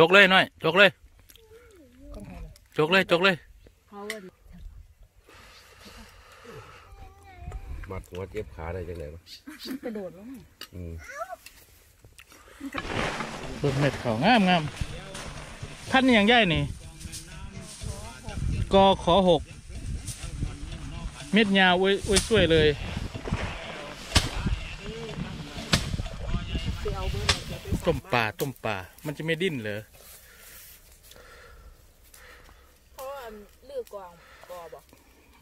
จกเลยหน่อยจกเลยจกเลยจกเลยเขาเอิ้นมัดหัวเจ็บขาได้จังไงวะมันกระโดดลงอืมเบิ่งเม็ดเขางามงามพันธุ์อหย่างใหญ่นี่กอขอหกเม็ดยาวอุ้ยอุ้ยสวยเลยไปเอาเบอร์ไหนจะไปต้มปลาต้มปลามันจะไม่ดิ้นเหรอ เขาอันลือ กวางกอบอก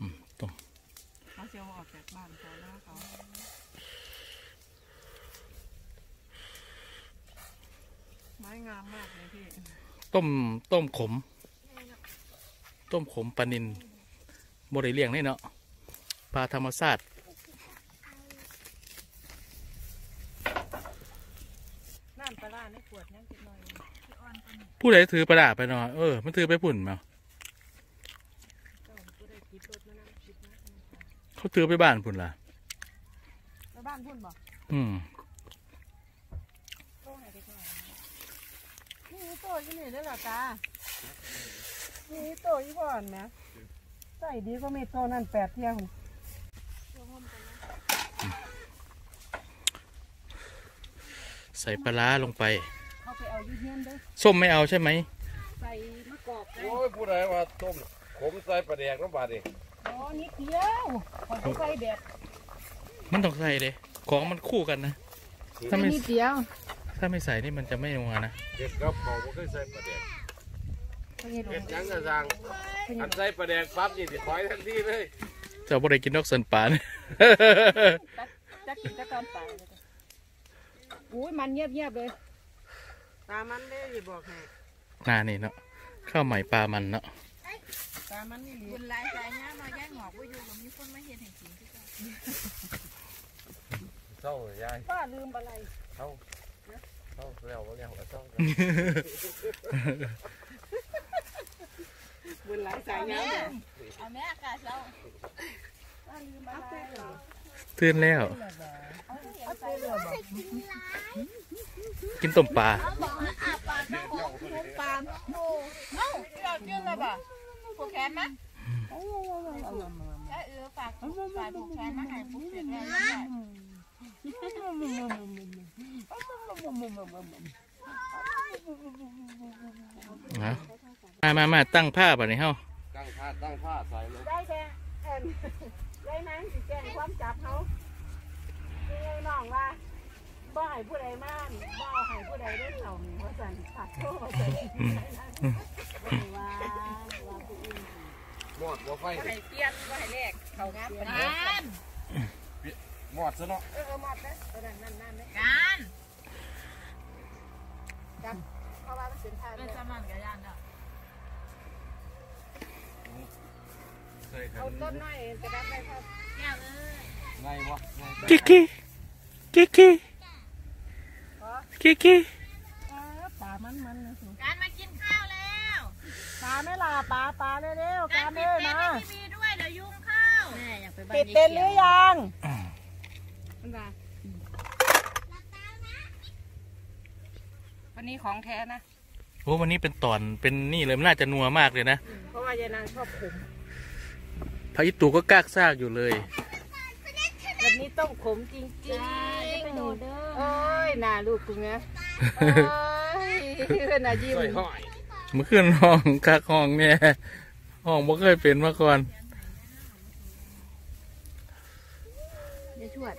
อืมต้มเขาเชียวออกจากบ้านเขาแล้วเขาไม้งามมากเลยพี่ ต้มต้มขม ต้มขมปลานินโมได้เลี้ยงนี่เนาะปลาธรรมชาติน้ำปลาร้าในขวดนั่งกินหน่อยผู้ใดถือประดาไปเนาะเออ มันถือไปปุ่นมา เขาถือไปบ้านปุ่นล่ะไปบ้านพุ่นบอกอืมโต้ไหนไปก่อนนี่โต้ยี่นี่ได้หรอตานี่โต้ยี่ก่อนนะใส่ดีก็ไม่โต้นั่นแปดเที่ยงใส่ปลาร้าลงไปเขาไปเอายี่เฮียนเด้อส้มไม่เอาใช่ไหมใส่มะกอกไปโอ้ยผู้ใดว่าต้ม ขมใส่ปลาแดกน้ำบาดนี่อ๋อนิดเดียวขอไปใส่แบบมันต้องใส่เลยของมันคู่กันนะ ถ้าไม่นิดเดียว ถ้าไม่ใส่นี่มันจะไม่นัวนะเด็ดกับเขาบ่เคยใส่ปลาแดกเด็ดหยังกระซังอันใส่ปลาแดกปั๊บนี่สิถอยทันทีเลยเจ้าบ่ได้กินนกสันปานจะกินจะก่อนไปอุ้ยมันเงียบเงียบๆเลยตามันได้อย่าบอกให้นานี่เนาะข้าวใหม่ปลามันเนาะ ตามันนี่หลีบุญหลายสายน้ำมาย่างหอกว่าอยู่กับมีคนมาเห็นแห่งจริงที่ก็เศร้ายายป้าลืมอะไรเศร้าเศร้าแล้วบ่แล้วก็เศร้าบุญหลายสายน้ำเนี่ยเอาแม่อากาศเราป้าลืมอะไรเหรอตื่นแล้วเอาไปเลยบอกกินต้มปลาบอกว่าอาปากน้องหงลูกปามโอ้ เอ้าที่เราเชื่อแล้วป่ะผูกแขนมั้ยถ้าเออฝากฝากผูกแขนมาให้ผูกเสร็จแล้วเนี่ยเอามามามาตั้งผ้าป่ะนี่เฮาตั้งผ้าตั้งผ้าใส่เลยได้แค่เอ็นได้ไหมสิแจ้งความจับเขายังไงน้องว่าบ่ให้ผู้ใดมาบ่เอาให้ผู้ใดได้เหล่านี้ว่าสั่นตัดโทษว่าสั่นว่า ว่าผู้อื่นหมอดบ่ไฟให้เปลี่ยนว่าให้แลกเขางามเป็นงานหมอดซะเนาะเออหมดนะเออนั่นนั่นนั่นนะการจับเพราะว่ามันเป็นทางเป็เลนยสมันกับยานแล้วใส่ขัเอานต้นน้อยกระดับไปครับแก้วเอ้ยไงวะไงกิกกี้กิกกี้กิกกี้ ปลามันมันนะสู การมากินข้าวแล้ว ปลา ไม่ลาปลาปลาเร็วๆกาการรปิเด้ดอเต็นท์นะให้ทีวีด้วยเดี๋ยวยุ่งเข้าแม่อยากไปบ้านปิดเต็นท์หรือยังมันว่าวันนี้ของแท้นะโอ้วันนี้เป็นตอนเป็นนี่เลยมันน่าจะนัวมากเลยนะ เพราะว่ายายนางชอบขมพระอิตูก็กากซากอยู่เลย วันนี้ต้องขมจริงๆจะไปโดดเด้อโอ้ยน่าลูกกูเนี้ยโอ้ยน่ายิ้มใส่ห้อยเมื่อคืนห้องกากห้องเนี่ยห้องบ่เคยเป็นมาก่อนอย่าชวด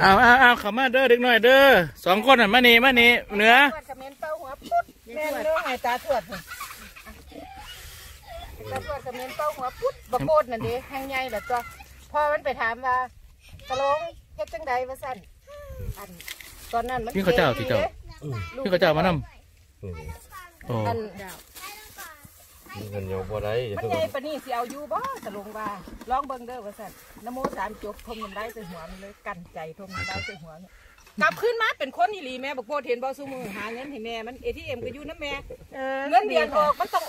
เอาเอาเอาเข้ามาเด้อเด็กหน่อยเด้อสองคนน่ะมานี่มานี่เหนือทวดกับเมนเป้าหัวปุ๊ดแม่นเรื่องไงตาทวดนี่ตาทวดกับเมนเป้าหัวปุ๊ดบะโกดนั่นดิแห้งใหญ่แบบตัวพอมันไปถามว่ากะโหลงเฮ็ดจังใดว่าสั่นอันตอนนั้นมันพี่เขาเจ้าที่เจ้าลูกพี่เขาเจ้ามานำอืม โอ้อันนี่มันโยบ่ได้มันใหญ่ปานนี้สิเอาอยู่บ่กะโหลงว่าลองเบิ่งเด้อว่าสั่นนะโมสามจบทมน้ำได้ใส่หัวมันเลยกันใจทมน้ำได้ใส่หัวเนี่ยกลับขึ้นมาเป็นคนอีหลีแม่บอกโกดเห็นบ่ซุมือหาเงินให้แม่มัน ATM ก็อยู่นำแม่เงินเดือนออกมันต้อง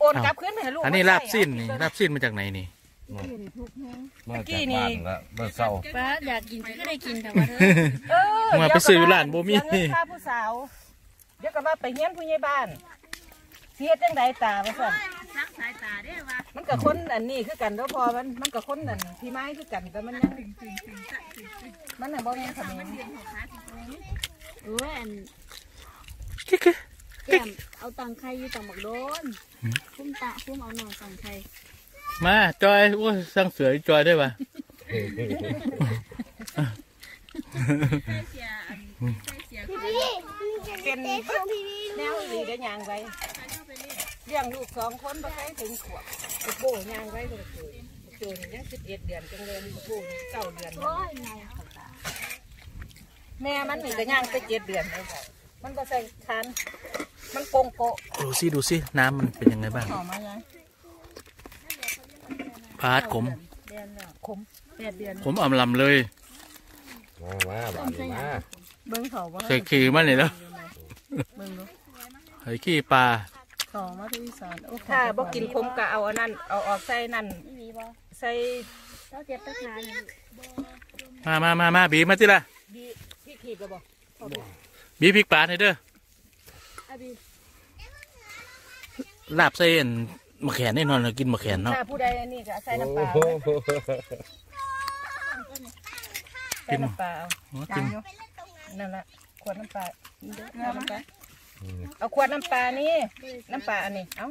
โอนกลับคืนไปให้ลูกอันนี้มัลาบใช้สิ้นนี่อะลาบสิ้นมาจากไหนนี่มาจากบ้านละเมื่อเช้าป้าอยากกินก็ได้กินแต่ว่าเธอเออมาไปซื้ออยู่ร้านบ่มีเสียเงินค่าผู้สาว เดี๋ยวก็ว่าไปเฮียนผู้ใหญ่บ้านเสียจังใดตาว่าซั่นซักสายตาได้ว่ามันก็คนอันนี้คือกันเด้อพอมันมันก็คนอันพี่ไม้คือกันแต่มันยังมันน่ะบ่แม่นเขมิ้นโอ้ยอันกิ๊กกิ๊กแก้มเอาตังไข่อยู่ตังบักโดนคุ้มตาคุ้มเอาหน่องตังไข่มาจอยโอ้ยสร้างเสือจอยได้ปะเสียอันใส่เสีย เป็นแนวอีได้ยางไว้เลี้ยงลูกสองคนบ่ใครถึงขวบโอ้โหยางไว้ก็เลยโจนยัง11เดือนจังเลยโอ้โหเก้าเดือนโอ้ยไงแม่มันนี่ก็ย่างไปเจ็ดเดือนแล้วมันก็ใส่คันมันโกงโกะดูสิดูสิน้ำมันเป็นยังไงบ้างหอมมายังพาดขมเดือนแล้วขมแปดเดือนขมอ่ำลำเลยมามาบ้านนี้มาเบิ้งเขาว่าใส่ขี้มันนี่แล้ว เบิ้งดูใส่ขี้ปลาเขามาที่อีสานถ้าบ่กินขมก็เอาอันนั้นเอาออกใส่นั่นไม่มีบ่ใส่เราเจ็บตะขาเนี่ยมามามามาบีมาสิละดีพี่ขีดก็บอกบีพริกปลาให้เด้ออาบีลาบใส่อันมะแขนแน่นอนเรากินมะแขนเนาะถ้าผู้ใดอันนี้ก็ใส่น้ำปลาโอ้โหใส่น้ำปลาเอาอ๋อจริงนั่นละ ขวดน้ำปลาเอาน้ำปลาเอาขวดน้ำปลานี่น้ำปลาอันนี้ เอา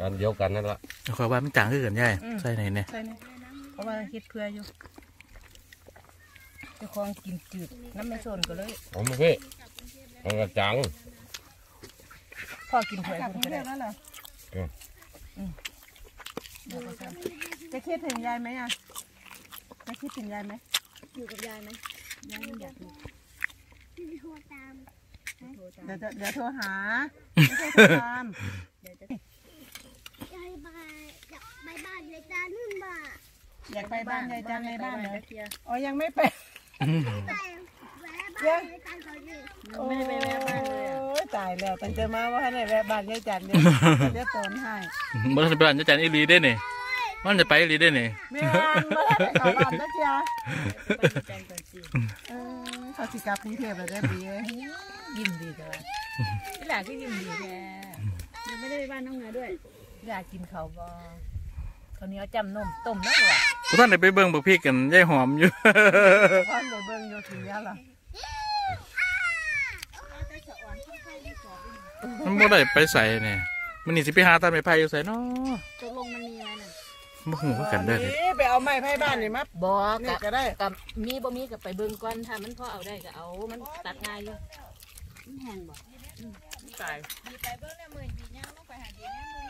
อันเดียวกันนั่นละเอาขอยว่ามันจางขึ้นกันใช่อืม ใส่ไหนเนี่ยใส่นี่เพราะว่าคิดเพื่ออยู่เจ้าของกินจืดน้ำไม่ส้นก็เลยเอามาพี่เอากระจัง พ่อกินเพื่อคุณก็ได้จะคิดถึงยายไหมอะจะคิดถึงยายไหมอยู่กับยายไหมยายมันอยากอยู่ เดี๋ยวจะเดี๋ยวโทรหาไม่ใช่โทรตามเดี๋ยวจะยายบายอยากไปบ้านยายตานึ่งบ่าอยากไปบ้านยายจันในบ้านเหรอเคลียร์อ๋อยังไม่ไปไปแวะบ้านยายตาเขาอยู่ยังไม่ได้ไปแวะบ้านเลยอะโอ้ยตายแล้วตั้งแต่มาว่าให้แวะบ้านยายจันเนี่ยเดี๋ยวโตนให้มันจะไปบ้านจะจันอีหลีได้เนี่ย มันจะไปอีหลีได้เนี่ยไม่อ่านมาให้เขาบ้านนะจ๊ะไปดีใจก่อนสิเออเขาสิกลับกรุงเทพแล้วได้ดีเอ้ยยิ้มดีจังเลยพี่หลานก็ยิ้มดีแท้ยังไม่ได้ไปบ้านน้องเหนือด้วยอยากกินเขาวบ่ข้าวเหนียวจำนมต้มน้ำหวานพวกท่านได้ไปเบิ่งบักพริกกันยายหอมอยู่พ่อเลยเบิ่งอยู่ถึงเนี้ยล่ะมันบ่ได้ไปใส่เนี่ยมันนี่สิไปหาตามไม้ไผ่อยู่ใส่เนาะตกลงมันมีไหมน่ะ บ่หูคือกันเด้อเนี่ยนี่ไปเอาไม้ไผ่บ้านนี่มาบ่นี่กะก็ได้ กับมีบ่มีกับไปเบิ่งก่อนถ้ามันพอเอาได้ก็เอา มันตัดง่ายอยู่มันแห้งบ่ตายไปเบิ่งในมือดีย่างลงไปหาดีเนี่ย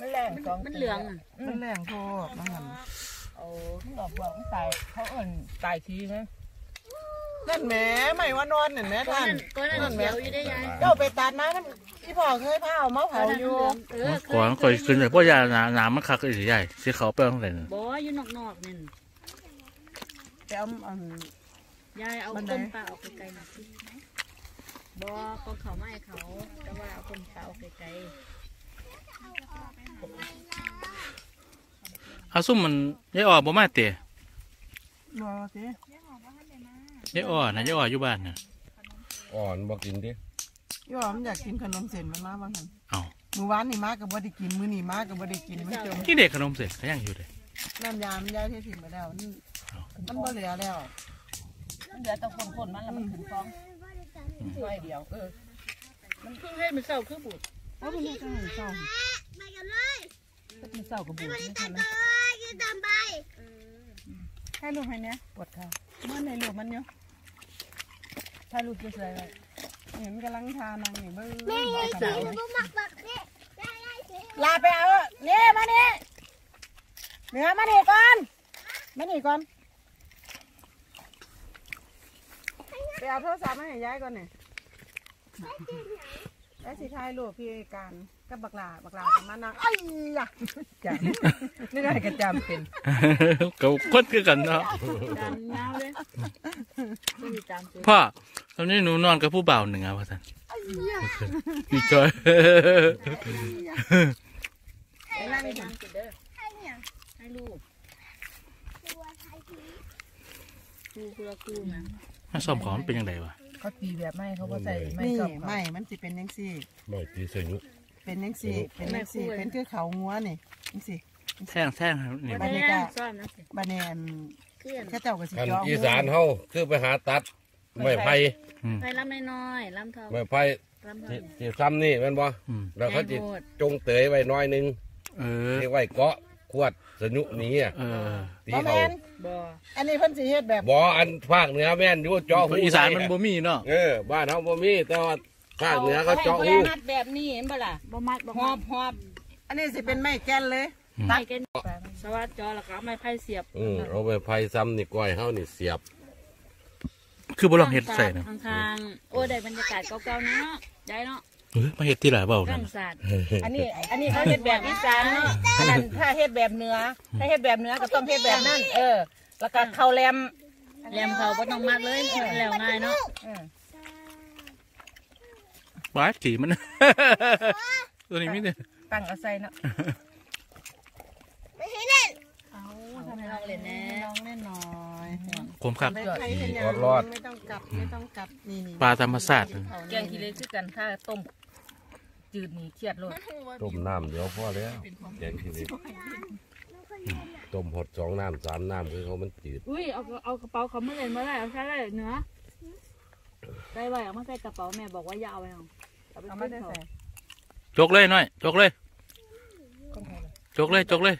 มือมันแรงสองมันเหลืองอะมันแรงโทษมันหันเอามันบอกบอกมันตายเขาเอิ่นตายทีไหม นั่นแหมไม่ว่านอนนั่นแหมก้อนท่านนั้นก้อนนั้นเขียวอยู่ได้ยายเจ้าไปตัดมามันที่พ่อเคยพาเอามาก้อเผานนั้นอยู่เหลืองเออเคก่อนยค่อยขึ้นเลยเพราะยาหนาหนามันคักเลยสิใหญ่สิเขาไปทางไหนน่ะบ่อยู่นอกๆนี่ไปเอาอันยายเอาบันไดต้นปลาออกไกลๆหน่อยสิบ่ก็เขาไม่ให้เขาแต่ว่าเอาต้นปลาออกไกลเอาซุ่มมันยายอ้อบ่มาเตะรอสิ ยายอ้อนะยายอ้ออยู่บ้านน่ะอ่อนบอกกินดิยอมอยากกินขนมเส้นมันมาบ้างหันเอามื้อวานนี่มาก็บ่ได้กินมื้อนี้มาก็บ่ได้กินมันจมที่เด็กขนมเสร็จก็ยังอยู่เลยน้ำยามันย้ายเทถิ่นไปแล้วมันมันบ่เหลือแล้วมันเหลือแต่คนๆมันแล้วมันขึ้นฟองถ้วยเดียวเออๆมันเพิ่งให้มันเศร้าคือบุดเพราะมันไม่ต้องเศร้าไปกันเลยมันเศร้ากับบูดไม่ทันไปยืนตามไปให้ลูกให้เนี้ยปวดขามันในลูกมันอยู่ ถ้าลูกจะใส่ไว้เห็นมันกำลังทานางอยู่เบิ่งแม่ยายสีหนูมักบักนี่ยายยายสีลาไปเอานี่มานี่เหนือมานี่ก่อนมานี่ก่อนไปเอาโทรศัพท์มาให้ยายก่อนเนี่ยแล้วสิถ่ายรูปพี่การ กับบักหลาบักหลาจะมานั่งไอ้ยะจำนี่ได้ก็จำเป็นก็คนคือกันเนาะดันยาวเลยไม่มีตามตัวพ่อตอนนี้หนูนอนกับผู้บ่าวหนึ่งอะพ่อท่านดีจอยให้นั่งให้นั่งกินเด้อให้ลูกตัวไทยสีกูกูละกูนะมาซ่อมของมันเป็นยังไงวะตเขาตีแบบไม่เขาก็ใส่ไม่นี่ชอบไม่มันสิเป็นยังสี่ไม่ตีใส่ยุ เป็นยังสี่เป็นยังสี่เป็นคือเขางัวนี่ยังสี่แท่งแท่งนี่บัดนี้ก็ซ่อมนะสิบัดนี้อันเคลื่อนเข้าเจ้าก็สิอันจองอีสานเฮาคือไปหาตัดไม้ไผ่ไปลำน้อยๆลำทองไม้ไผ่ลำทอที่งที่ซ้ำนี่แม่นบ่อืมแล้วเขาจิใหญ่โพดจงเตยไว้น้อยหนึงเออที่ไว้เกาะขวดสนุหนี้อะเออตีบ่เขาแม่นบ่อันนี้เพิ่นสิเฮ็ดแบบบ่อันภาคเหนือแม่นอยู่เจาะหูอีสานมันบ่มีเนาะเออบ้านเฮาบ่มีแต่ว่า ภาคเหนือเขาเจาะหูนัดแบบนี้เห็นบ่ล่ะบ่มัดบ่หมัอดบหอบอันนี้สิเป็นไม้แก่นเลยไม้กันสวัสดจอแล้วก็เอาไม้ไผ่เสียบอืมเอาไปไผ่ซ้ำนี่ก้อยเฮานี่เสียบ คือบ่ลองเฮ็ดใส่นะข้างๆโอ้ได้บรรยากาศเก่าๆเนาะได้เนาะเออมาเฮ็ดที่หลายเบากันั่งนศาสตร์อันนี้ อันนี้เขาเฮ็ดแบบอีสานเนาะอันนั้นถ้าเฮ็ดแบบเหนือ ถ้าเฮ็ดแบบเหนือก็ต้องเฮ็ดแบบนั้นเออ แล้วก็ข้าวแรมแรมเขาบ่ต้องมัดเลยมันแล้วง่ายเนาะเออ บาดขี่มัน ตัวนี้มีแต่ตั้งเอาใส่เนาะเอาทำให้เราเล่นแน่ลองเล่นหน่อยคมครับไม่ใครเห็นยังไม่ต้องกลับไม่ต้องกลับนี่นี่ปลาธรรมชาติแกงขี้เหล็กคือกันถ้าต้มจืดนี่เครียดโลดต้มน้ำเดี๋ยวพอแล้วแกงขี้เหล็กต้มหดสองน้ำสามน้ำคือเขามันจืดอุ้ยเอาเอากระเป๋าเขามาเล่นมาได้เอาใช้ได้เนื้อได้ไว้เอามาใส่กระเป๋าแม่บอกว่าอย่าเอาไว้เอาเอาไป เอาขึ้มานได้เขาใส่จกเลยหน่อยจกเลยคนไทยเลยจกเลยจกเลย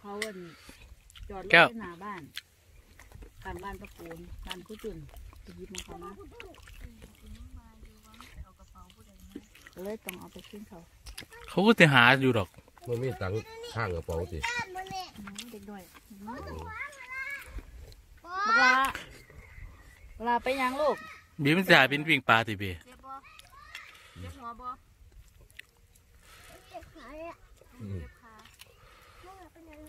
เขาเอิ้นจอดรถแก้วที่หน้าบ้านข้างบ้านตะปูนบ้านคู่จุนไปหยิบมาเขานะก็เลยต้องเอาไปขึ้นเขา เขาก็จะหาอยู่ดอกมันมีตังค์ข้างกระเป๋าสิเด็กด้วยบักลาเวลาไปยังลูกบีมันจะหาเป็นวิ่งปลาติบี เจ็บหัวบ่เจ็บขาเลยอะอืมเป็นยังไง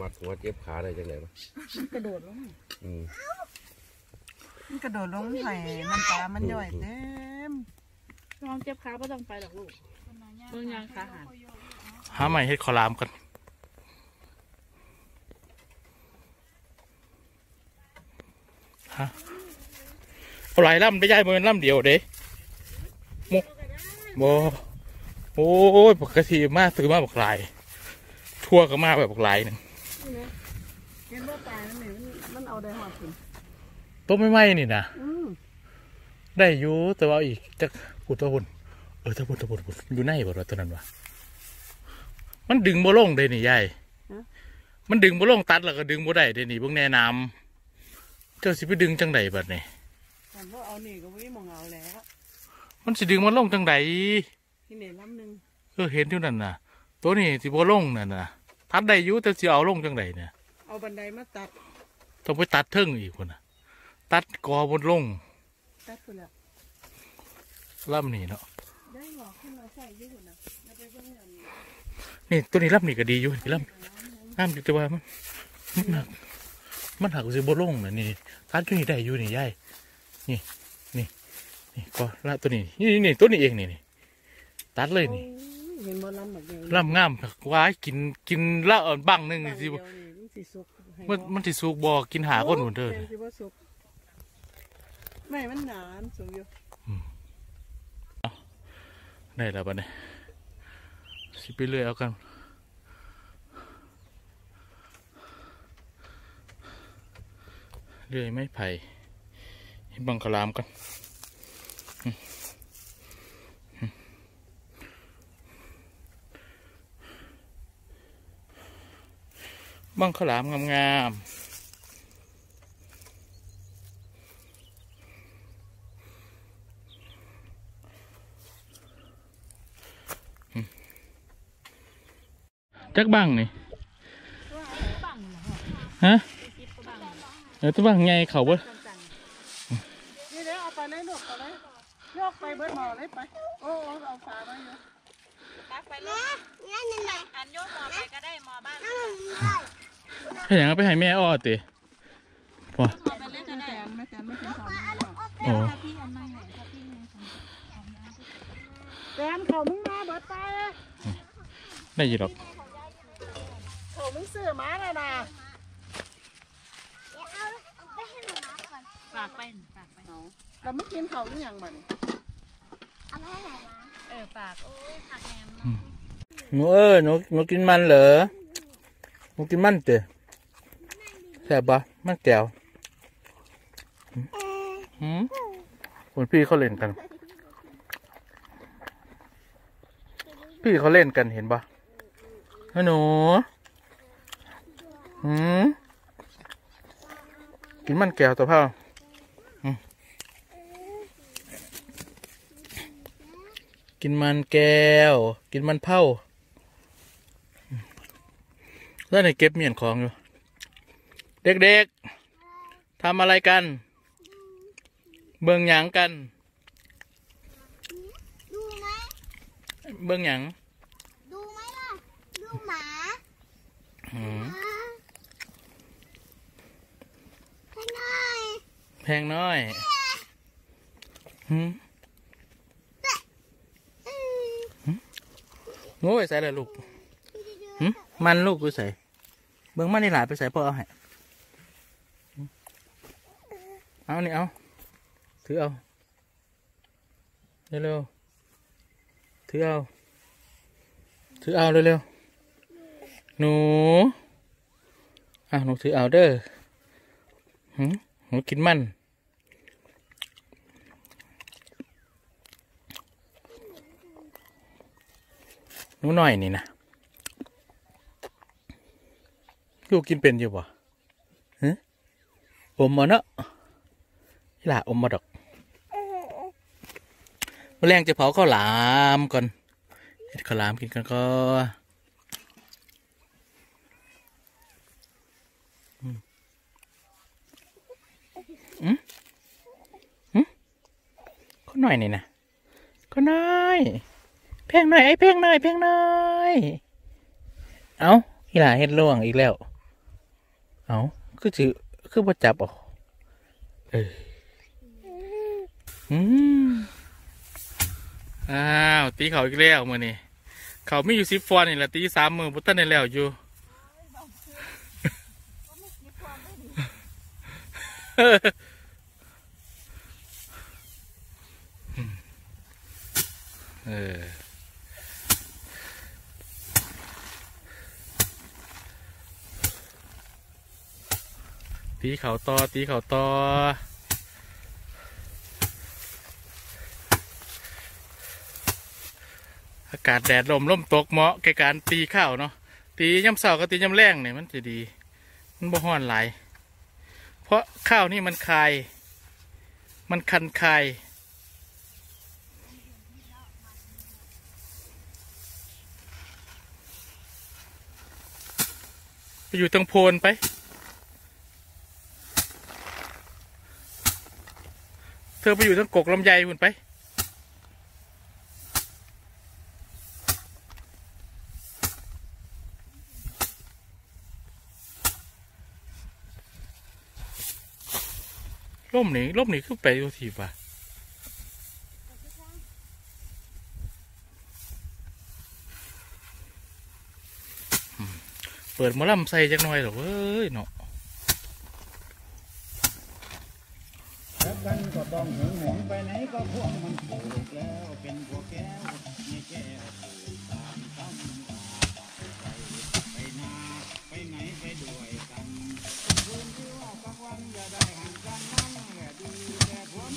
มัดหัวเจ็บขาได้จังไงวะกระโดดลงอืมมันกระโดดลงไห้มันตามันย่อยเต็มน้องเจ็บขาไม่ต้องไปหรอกลูกเบิ่งยังขาหันหาใหม่ให้ขอลามกันฮะ เอาหลายลำได้ย่ายมือลำเดียวเด้มุกโบโอ้ยปกติมาซื้อมาบักหลาย ทั่วก็มาแบบบักหลายหนึงเห็นว่าตายมันนี่มันเอาได้หอดกินต้มไม่ไหม้นี่นะอืมได้อยู่แต่ว่าอีกจะพูดตะพุ่นเออตะพุ่นตะพุ่นพุ่นอยู่ในบ่วะตัวนั้นวะมันดึงบ่ลงเด้นี่ยายมันดึงบ่ลงตัดแล้วก็ดึงบ่ได้เด้นี่เบิ่งแนะนำเจ้าสิไปดึงจังใดบัดนี้ แต่ว่าเอานี่ก็ไม่มองเอาแล้วมันสิดึงมันลงจังใดที่นี่ลำหนึ่งเออเห็นอยู่นั่นน่ะ ตัวนี้สิบ่ลงนั่นน่ะตัดได้อยู่แต่สิเอาลงจังใดเนี่ยเอาบันไดมาตัดต้องไปตัดเทิงอีกคนน่ะ ตัดกอบนลงตัดไปแล้วลำนี่เนาะได้หรอขึ้นมาใส่ยี่หุ่นนะไม่ได้เพิ่งเงินนี่ตัวนี้ลำนี่ก็ดีอยู่นี่ลำน้ำอยู่แต่ว่ามันมันหักมันหักสิบ่ลงน่ะนี่ตัดอยู่นี่ได้อยู่นี่ยาย นี่นี่นี่ก็ละตัวนี้นี่นี่ตัวนี้เองนี่นี่ตัดเลยนี่เห็นบ่ลำแบบนี้ลำงามว้ายกินกินละอ่อนบังหนึงบางสิเดียวบ่นี่มันสิสุกให้มันมันสิสุกบ่กินหาคนหนุนเด้อแกงสิบ่สุกไม่มันหนานสูงอยู่ได้แล้วบัดนี้สิไปเรื่อยเอากันเรื่อยไม่ไผ่ ให้บังคลามกันอืมอืมบังขลามงามๆจักบ้างนี่ฮะเออตัวบ้างไงเขาเบ่ ไปโอ้โอ้เอาฝามาอยู่งั้นนั่นแหละอันโยกหมอไปก็ได้หมอบ้านให้หยังเอาไปให้แม่อ้อติพอไม่แตนไม่แตนไม่แตนทำนี่หรอกโอ้แตนเขามึงมาเบิดไปได้อยี่หรอกเขามึงซื้อมาแล้วนะเดี๋ยวเอาเอาไปให้ากไปฝากไปเราไม่กินเขาวหรือยังบ่เนี่ย เออฝากโอ้ยผักแหนมหนูเออหนูหนูกินมันเหรอหนูกินมันเตะแซ่บปะมันแก้วหืมคนพี่เขาเล่นกัน พี่เขาเล่นกันเห็นปะฮะหนูหืมกินมันแก้วตัวพ่อหืม กินมันแก้ว กินมันเผาแล้วในเก็บเมียนของอยู่ เด็กๆทำอะไรกัน เบิ่งหยังกัน ดูไหมเบิ่งหยังดูไหมล่ะ ดูหมาหืมข้างในอยแพงน้อยหืม อืม โง่ไปใส่เลยลูกมันลูกไปใส่เบิ่งมันนี่หลายไปใส่พ่อเอาให้เอานี่เอาถือเอาเร็วๆถือเอา ถือเอาเร็วๆหนูอะหนูถือเอาเด้อหืมหนูกินมัน นูน่อยนี่นะลูกกินเป็นอยู่บ่ฮะอมมาเนาะนี่ล่ะอมมาดอกแมลงจะเผาข้าวหลามก่อนเห็ดข้าวหลามกินกันก็อืมอืมข้าวหน่อยนี่นะข้าวหน่อย พลงหน่อยไอ้เพลงหน่อยเพลงหน่อยเอาอีหล่าเฮ็ดล่วงอีกแล้ว เอาคือจือคือบ่จับเอะเอออืมอ้าวตีเขาอีกแล้วมือนี้เขามีอยู่สิบฟอนนี่แหละตีสามมือบ่ทันแล้วอยู่เออ ตีเขาต่อตีเขาต่ออากาศแดดลมลมตกเหมาะแก่การตีข้าวเนาะตีย่ำเสากับตีย่ำแรงเนี่ยมันจะดี มันบ่ฮ้อนไหลเพราะข้าวนี่มันคาย มันคันคายไปอยู่ตรงโพนไป ธอไปอยู่ตรงกกลำไยหุ่นไปร่มหนี่ร่มหนี่คือไปดูทีป่ะเปิดมอลำใส่จักหน่อยหรอกเว้ยเนาะ กันก็ ต้องหึงหวงไปไหนก็พวกมันถูกแล้วเป็นพวกแก้วไม่แก้วถูกตามคำไปนาไปไหนไปด้วยกันคืนที่ว่ากลางวันอย่าได้ห่างกันนั่นแหละดีแต่ผล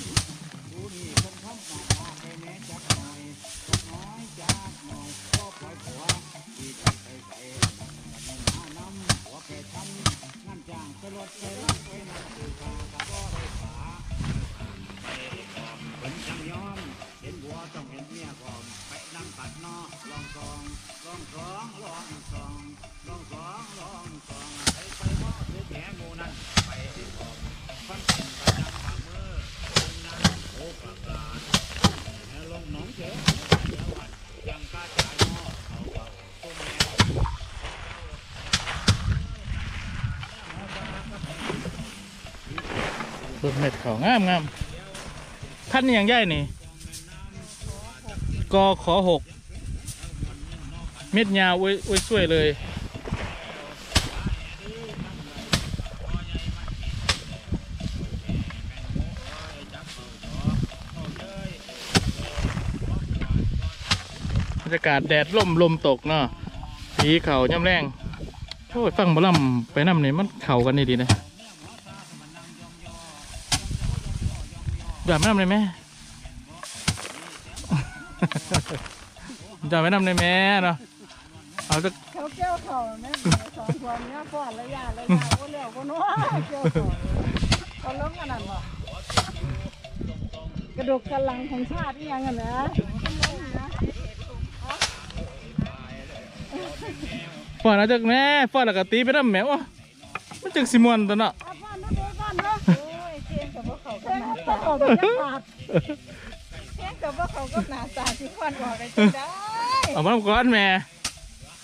ดูนี่คนทำมาพาไปแม้จักหน่อยจักน้อยจักหน่อยก็ปล่อยผัวที่ไปไปใส่มันหาน้ำหัวแกทำนั่นจ้างไปรถไปรับไปนั่นคือข้าด้ฝา ผมจังยอม เห็นหัวต้องเห็นเมียพร้อมไปนั่งปัดนอลองซองลองสองลองสองลองสองลองสองไปไปมอถือแหมูนั่นไปที่พร้อมฟันฟันประจำฝ่ามือคนนั้นโอ้ประกาศแล้วลงหนองเจ๋อเดี๋ยววัดยังกล้าจ่ายมอเขาเขาต้มแม่เบิ่งเม็ดเขางามงาม ท่านธุ์ยังใหญ่นี่กอขอหกเม็ดยาวอุ้ยอุ้ยช่วยเลย บรรยากาศแดดล่มลมตกเนาะผีเขาย่ำแรง โอ้ย ฟังบอลลัมไปน้ำนี่มันเข่ากันดีดีนะ อย่าไปน้ำเลยแม่อย่าไปน้ำเลยแม่เนาะเอาจะเขาเกี่ยวเขาแม่สองคนเนี้ยก่อนระยะระยะก็เลี้ยวก็นัวเกี่ยวเขาเขาล้มกันนั่นบ่กระดูกกำลังของชาติอีหยังกันนะฟอนเอาจากแม่ฟอนแล้วก็ตีไปน้ำแมวะมันจึงสิมวนตัวเนาะ กับหน้าตาเขากับหน้าตาเชียงกับพวกเขากับหน้าตาที่ควันบอกได้จังได้ เอามาก่อนแม่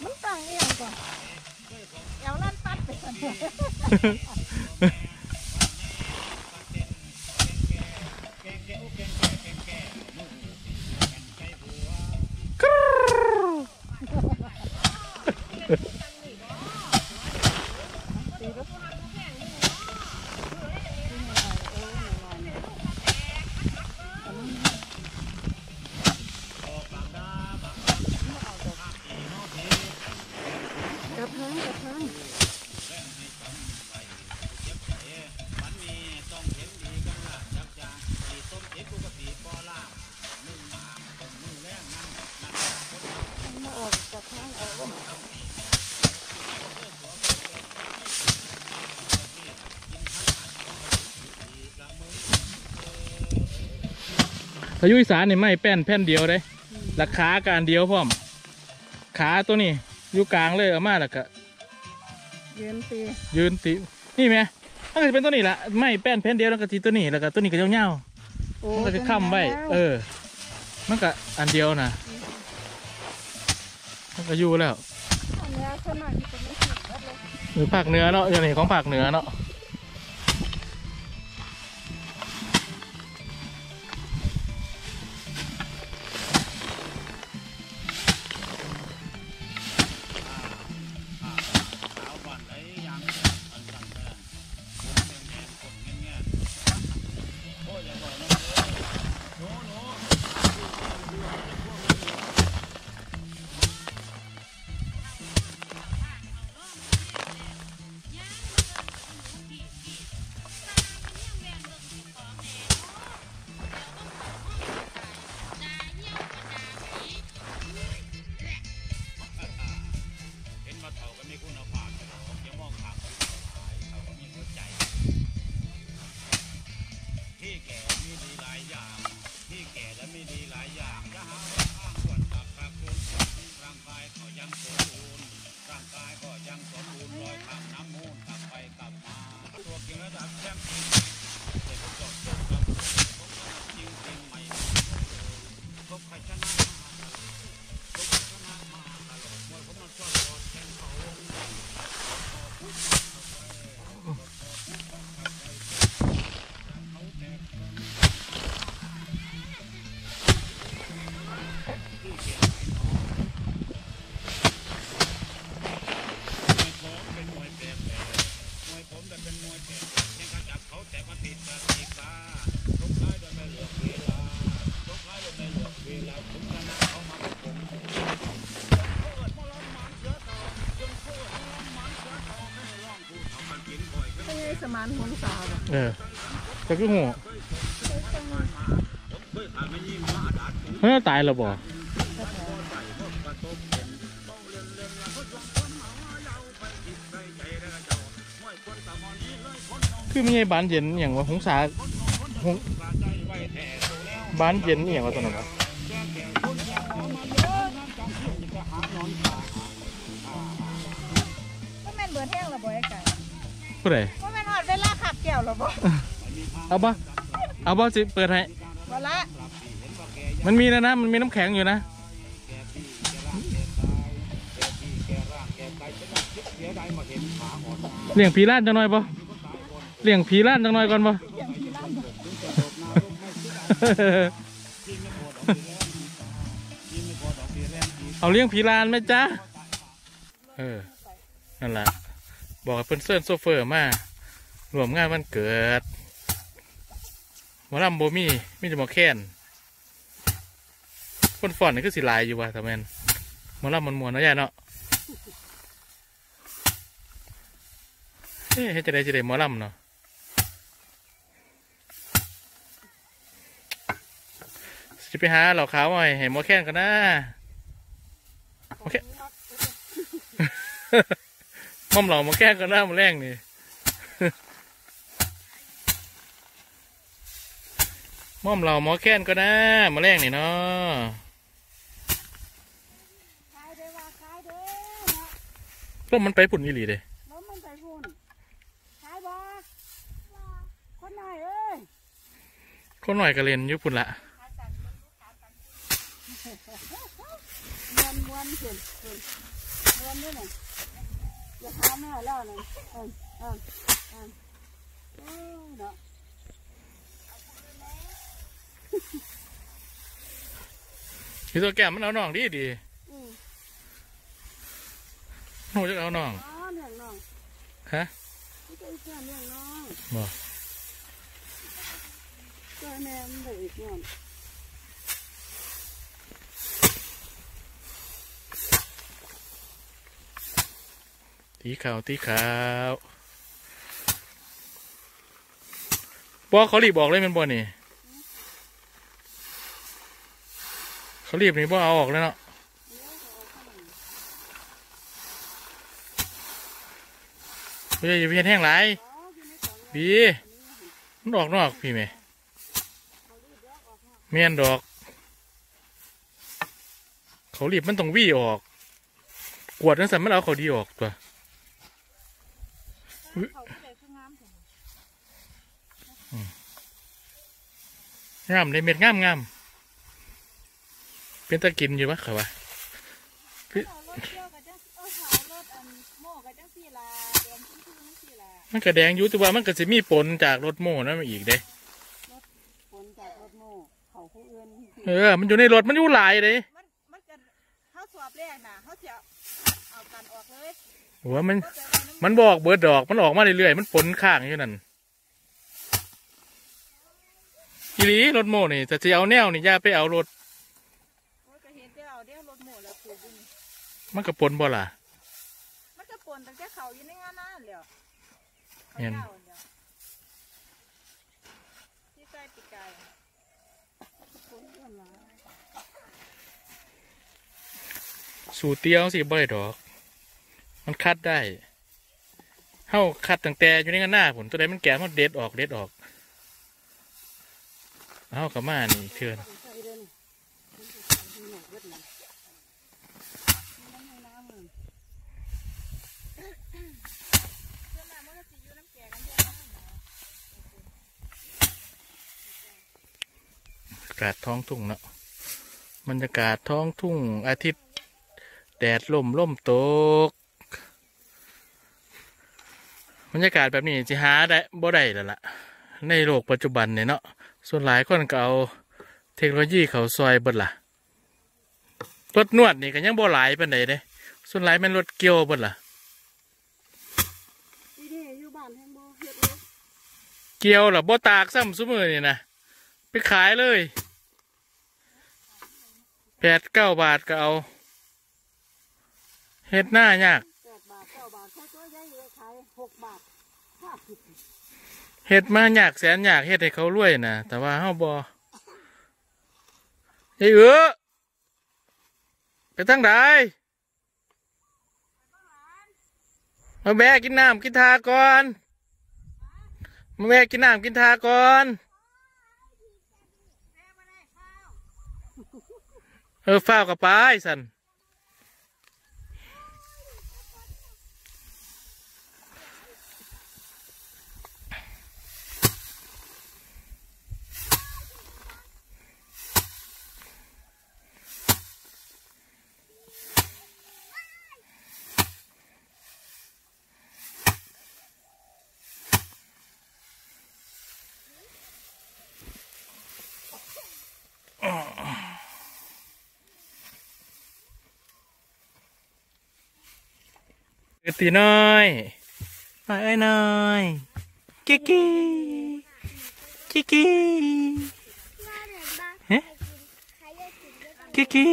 มันตั้งอีหยังก่อนเอวลั่นปัดไปสั่น พา ยุอีสานนี่ไม่แป้นแผ่นเดียวเลยราคาการเดียวพร้อม ขาตัวนี้อยู่กลางเลยเอามาแล้วก็ยืนตียืนตินี่ไหมมันก็จะเป็นตัวนี้ละไม่แป้นแผ่นเดียวแล้วก็ทีตัวนี้แล้วก็ตัวนี้ก็เงาๆมันก็จะค้ำไว้เออ มันก็อันเดียวนะมันก็อยู่แล้วอันเนี้ยขนาดที่เป็นไม่สิบแล้วเลยหรือภาคเหนือเนาะอย่างนี้ของภาคเหนือเนาะ จใจแล้วก็เจ้ามวยคนตะมอนนี้เลยคนน้องคือมีไงบานเย็นอหย่างว่าหงสาหงปลาใจไว้แต่ตัวแล้วบานเย็นอหย่างว่าตัวนั้นวะก็แม่นเบิดแห้งและบ่ไอ้ไก่ผู้ใด เอาบ่เอาบ่สิเปิดให้บ่ละมันมีนะนะ มันมีน้ำแข็งอยู่นะเลี้ยงผีล้านจังหน่อยบ่เลี้ยงผีล้านจังหน่อยก่อนบ่เอาเลี้ยงผีลานไหมจ๊ะ เออ นั่นแหละ บอกให้เพิ่นเซิร์นโซเฟอร์มา รวมงานวันเกิด หมอลำโบมี่มีแต่หมอแค้นคนฟอนนี่คือสิลายอยู่ว่ะทำแมนหมอลำมันมวนเนาะยายเนาะเฮ็ดจะได้จะได้หมอลำเนาะจะไปหาเหล่าขาวมาให้ให้หมอแค้นกันนะหมอแค้นม่อมเหล่าหมอแค้นกันนะมาแรงนี่ ม่อมเหล่าหมอแค้นก็นะมาแรงนี่เนาะขายได้ว่าขายเด้เนาะร่มมันไปปุ่นอีหลีเด้แล้วมันไปพุ่นขายบ่คนหน่อยเอ้ยคนหน่อยก็เล่นอยู่ปุ่นละมวนมวนขึ้นขึ้นมวนด้วยน่ะอย่าถามแม่แล้วน่ะเออเออเออโอ้ยเนาะ พี่ตัวแก้มมันเอาน้องดีดีอืมหนูจะเอาน้องอ๋อเลี้ยงน้องฮะไม่ใช่แค่เลี้ยงน้องบ่ก็แม่มันได้อีกย้อนตีขาวตีขาวบอเขารีบบอกเลยแมันบ่นี่ เขารีบนี่บ่เอาออกเลยเนาะเฮ้ยอย่าเพี้ยนแห้งไรพี่มันออกนอกพี่ไหมเมียนดอก เขารีบมันต้องวี่ออก กวดนั่นสันมันเอาเขาดีออกตัวงามถึงงามเลยเม็ดงามงาม เป็นตะกินอยู่ปะเขาวะเอารถเที่ยวกับจังเออเขารถอันโม่กับจังสี่ลาเดือนที่คือจังสี่ลามันกระแดงอยู่แต่ว่ามันก็จะมีปนจากรถโม่นั่นมาอีกเด้ฝนจากรถโม่เขาผู้อื่นเออ มันอยู่ในรถมันอยู่หลายเลยมันมันจะเขาสอบแรกนะเขาจะเอากันออกเลยหัวมันก็จะเอาน้ำมันบอกเบิดดอกมันออกมาเรื่อยๆมันปนข้างอยู่นั่นอีหลีรถโม่นี่แต่จะเอาแนวนี่อย่าไปเอารถ มันก็ปนบ่ล่ะ มันจะปนตั้งแต่เขาอยู่ในงานนั่นแหล้วเห็นเขาเจ้าเดียวที่ใต้ปีกไก่ปนเรื่องหลายสู่เตี้ยวสิบ่ได้ดอก มันคัดได้เฮาคัดตั้งแต่อยู่ในกันหน้าผลตัวใดมันแก่มันเด็ดออกเด็ดออกเอากลับมานี่เทือน ใส่เดินมันจะใส่ที่หนวดเบิดเลยมันให้น้ำมันเพื่อนมามันก็สิอยู่น้ำแกงกันเยอะมากเนาะ อากาศท้องทุ่งเนาะบรรยากาศท้องทุ่งอาทิตย์ แดดลมล่มตก บรรยากาศแบบนี้จะหาได้บ่ได้แล้วล่ะ ในโลกปัจจุบันเนี่ยเนาะส่วนหลายคนก็เอาเทคโนโลยีเขาซอยเบิดล่ะรถนวดนี่ก็ยังบ่หลายปานใดเด้ส่วนหลายแมันรถเกี่ยวเบิดล่ะนี่นี่อยู่บ้านแห่งบ่เกี่ยวล่ะบ่ตากซ้ำซุมือนี่นะไปขายเลย แปดเก้าบาทก็เอาเฮ็ดหน้ายากแปดบาทเก้าบาทแค่ตัวใหญ่เลยขายหกบาทห้าสิบเฮ็ดมายากแสนยากเฮ็ดให้เขารวยนะแต่ว่าเฮาบ่ไอ้เอื้อไปทางใดมาแบกกินน้ำกินทาก่อน มาแบกกินน้ำกินทาก่อน เออฝ้าวกับไปสัน ตีน้อยมาเอ้ยน้อยกิ๊กกี้กิ๊กกี้เฮ้กิ๊กกิ๊กกี้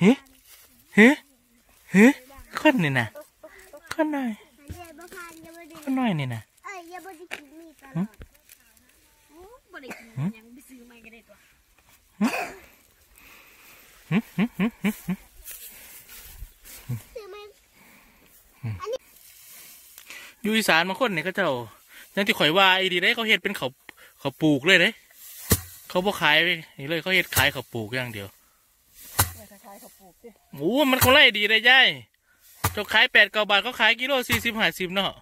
เฮ้เฮ้เฮ้คนนี่นะคนหน่อยเดี๋ยวบ่พานอย่าบ่ได้คนหน่อยนี่นะ อยู่อีสานบางคนเนี่ยก็เจ้าอย่างที่ข่อยว่าไอ้ดีได้เขาเฮ็ดเป็นเขาเขาปลูกเลยเด้เขาบ่ขายไปนี่เลยเขาเฮ็ดขายเขาปลูกอย่างเดียวเนี่ยคล้ายๆเขาปลูกสิโอ้มันเขาไล่ดีเลยยายเจ้าขายแปดเก้าบาทเขาขายกิโลสี่สิบห้าสิบเนาะ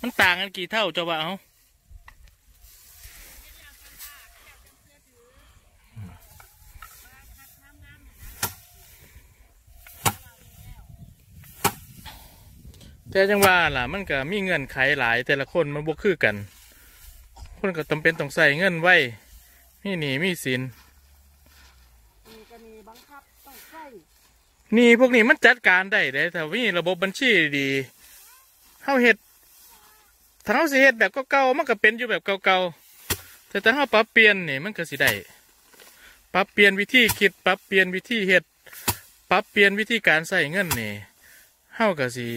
มันต่างกันกี่เท่าเจ้าบ่าว แต่จังว่าล่ะ มันก็มีเงื่อนไขหลาย แต่ละคนมันบ่คือกัน คนก็จำเป็นต้องใส่เงินไว้มีหนีมีสินมีก็มีบังคับต้องใช้นี่พวกนี้มันจัดการได้เลยแต่ว่ามีระบบบัญชีดีเฮาเฮ็ดถ้าเฮาสิเฮ็ดแบบเก่าๆมันก็เป็นอยู่แบบเก่าๆแต่ถ้าเฮาปรับเปลี่ยนนี่มันก็สิได้ปรับเปลี่ยนวิธีคิดปรับเปลี่ยนวิธีเฮ็ดปรับเปลี่ยนวิธีการใส่เงินนี่เฮาก็สิ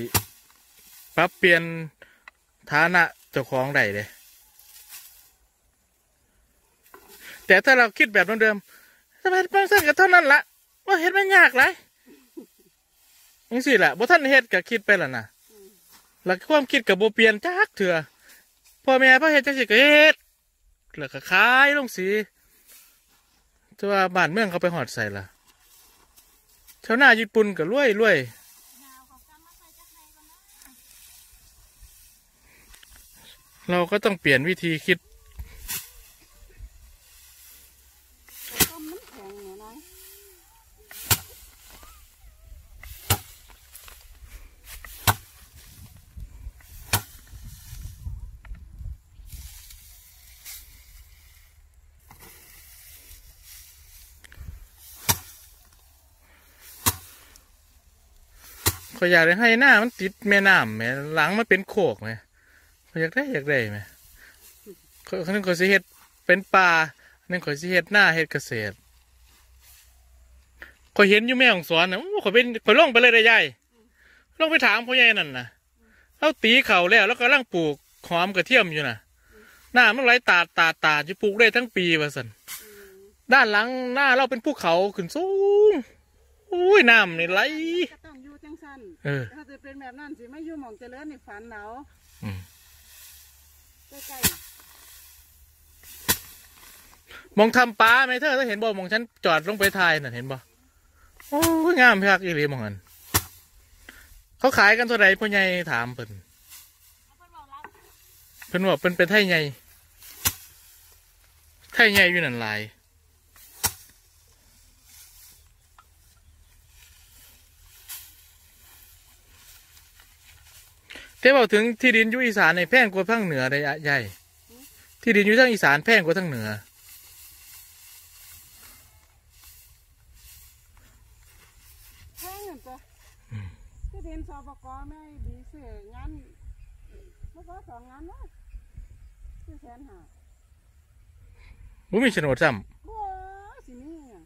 ปรับเปลี่ยนฐานะเจ้าของได้เลย แต่ถ้าเราคิดแบบเดิมๆทำไมบางสั้นก็เท่านั้นละว่าเฮ็ดมันยากไรยังสิแหละบ่ท่านเฮ็ดก็คิดไปแล้วนะแล้วความคิดกับโบเปลี่ยนจักเถื่อพ่อแม่พ่อเฮ็ดจังสิก็เฮ็ดแล้วก็ขายลงสีแต่ว่าบ้านเมืองเขาไปหอดใส่ล่ะชาวนาญี่ปุ่นก็รวยรวย เราก็ต้องเปลี่ยนวิธีคิดข่อยอยากให้หน้ามันติดแม่น้ำแหม่หลังมันเป็นโขกไหม อยอยากได้อยากได้ไหมขอยคนนึงขอยสิเฮ็ดเป็นป่าอันนึงขอยสิเฮ็ดหน้าเฮ็ดเกษตรขอยเห็นอยู่แม่ของสอนนะขอยเป็นขอยลงไปเลยได้ยายลงไปถามพ่อใหญ่นั่นนะเราตีเข่าแล้ว แล้วก็ร่างปลูกหอมกระเทียมอยู่นะหน้ามันไหลตาดตาดตาดจะปลูกได้ทั้งปีว่าสันด้านหลังหน้าเราเป็นภูเขาขึ้นสูงอุ้ยน้ำนี่ไหลก็ต้องอยู่จังสั้นเออถ้าจะเป็นแบบนั้นสิไม่อยู่หมองเจริญในฝันหนาวอื มองทำปลาไหมเธอถ้าเห็นบ่มองฉันจอดลงไปทายน่ะเห็นบ่โอ้ยงามพักอีหลีมองกันเขาขายกันเท่าไหร่พ่อใหญ่ถามเพิ่นเพิ่นบอกเป็นเป็นไทยใหญ่ไทยใหญ่อยู่นั่นหลาย แต่บอกถึงที่ดินอยู่อีสานในแพงกว่าภาคเหนือระยะใหญ่ที่ดินอยู่ทางอีสานแพงกว่าทางเหนือๆแห้งเงินตัวที่ดินสปกไม่ดีเสืองานแล้วก็สองงานวะที่แสนหาบ่มีโฉนดซ้บัวสินี่อะ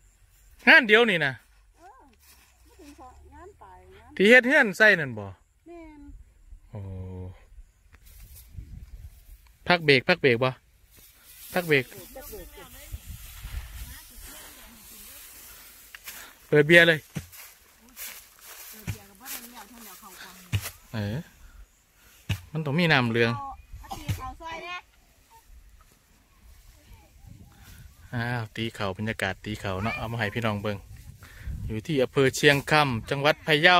ำงานเดียวนี่นะเออไม่ถึงสองงานตายงานที่เฮ็ดเฮือนใส่นั่นบ่ แม่น โอ้ พักเบรกพักเบรกบ่พักเบรกเปิดเบียร์เลยเออมันต้องมีน้ำเหลืองตีเขาซอยเนี่ยอ้าวตีเขาบรรยากาศตีเขาเนาะเอามาให้พี่น้องเบิงอยู่ที่อำเภอเชียงคำจังหวัดพะเยา